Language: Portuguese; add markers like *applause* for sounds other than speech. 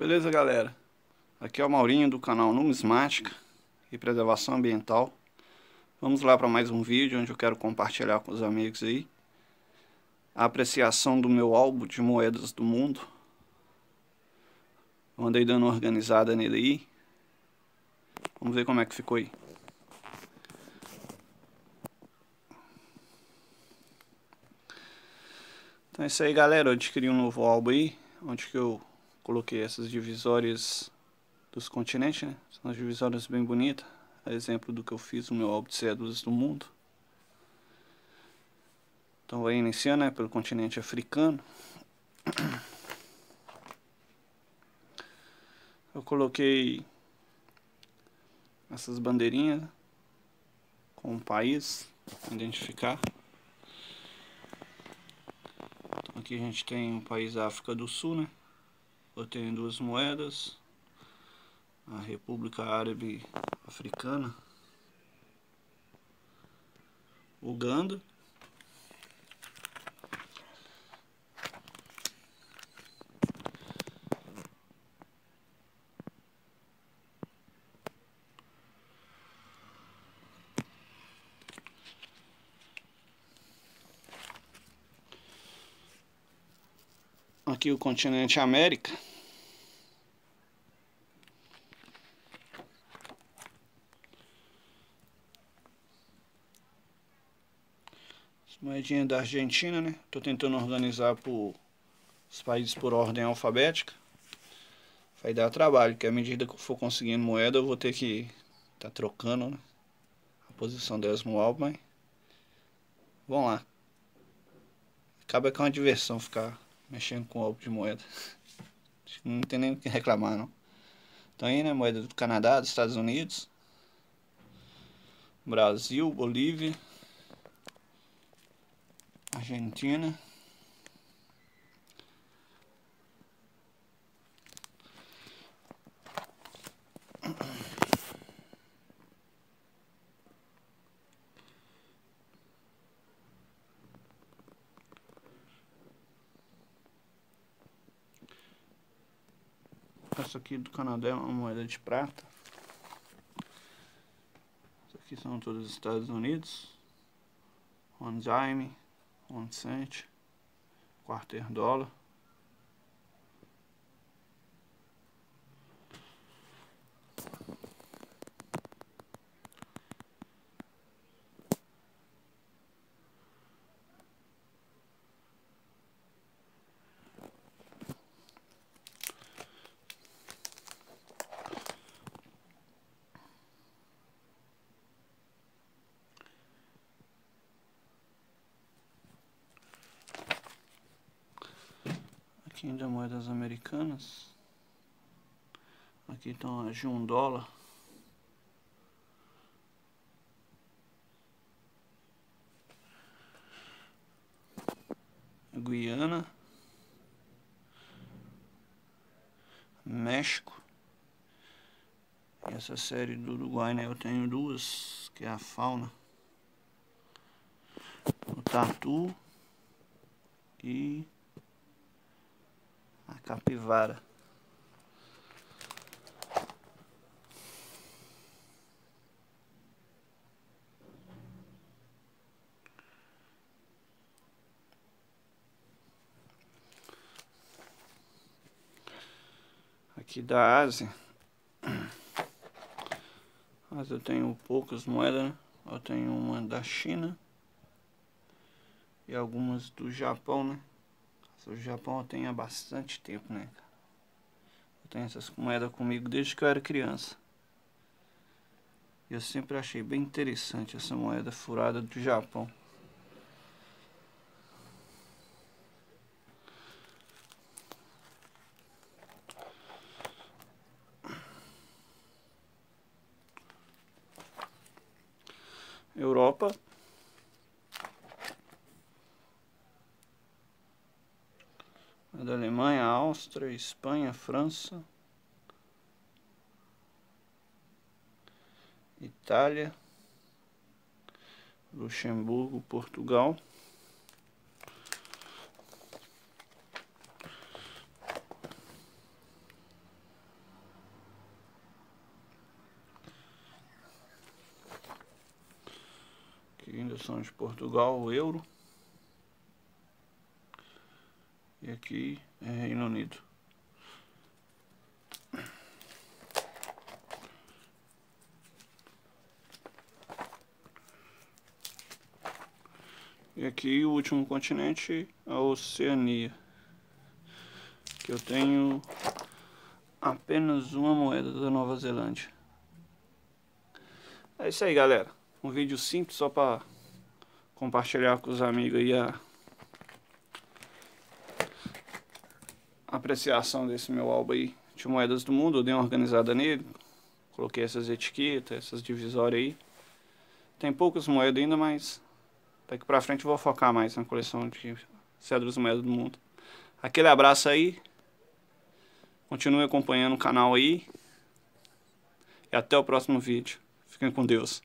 Beleza galera, aqui é o Maurinho do canal Numismática e Preservação Ambiental. Vamos lá para mais um vídeo onde eu quero compartilhar com os amigos aí A apreciação do meu álbum de moedas do mundo. Eu Andei dando uma organizada nele aí. Vamos ver como é que ficou aí. Então é isso aí galera, eu adquiri um novo álbum aí Onde que eu coloquei essas divisórias dos continentes, né? São as divisórias bem bonitas. A exemplo do que eu fiz no meu álbum de cédulas do mundo. Então vai iniciando né, pelo continente africano. Eu coloquei essas bandeirinhas com o país, identificar. Então aqui a gente tem o país África do Sul, né? Eu tenho duas moedas. A República Árabe Africana. Uganda. Aqui o continente América. Moedinha da Argentina, né? Tô tentando organizar por os países por ordem alfabética. Vai dar trabalho, que à medida que eu for conseguindo moeda, eu vou ter que tá trocando, né? A posição delas no álbum, mas... Vamos lá. Acaba que é uma diversão ficar mexendo com álbum de moeda. *laughs* Não tem nem o que reclamar, não. Então aí, né? Moeda do Canadá, dos Estados Unidos. Brasil, Bolívia. Argentina. Essa aqui do Canadá é uma moeda de prata. Essa aqui são todos os Estados Unidos. One dime um cent, quarter dólar. Aqui ainda moedas americanas. Aqui estão as de um dólar. Guiana. México. E essa série do Uruguai, né? Eu tenho duas, que é a fauna. O tatu e capivara. Aqui da Ásia. Mas eu tenho poucas moedas, né? Eu tenho uma da China. E algumas do Japão, né? O Japão eu tenho há bastante tempo, né? Eu tenho essas moedas comigo desde que eu era criança. Eu sempre achei bem interessante essa moeda furada do Japão. Europa A da Alemanha, Áustria, Espanha, França, Itália, Luxemburgo, Portugal. Que ainda são de Portugal, o euro. E aqui é Reino Unido. E aqui o último continente, a Oceania. Que eu tenho apenas uma moeda da Nova Zelândia. É isso aí, galera. Um vídeo simples só para compartilhar com os amigos aí a apreciação desse meu álbum aí de moedas do mundo. Eu dei uma organizada nele. Coloquei essas etiquetas, essas divisórias aí. Tem poucas moedas ainda, mas daqui pra frente eu vou focar mais na coleção de cédulas moedas do mundo. Aquele abraço aí. Continue acompanhando o canal aí. E até o próximo vídeo. Fiquem com Deus.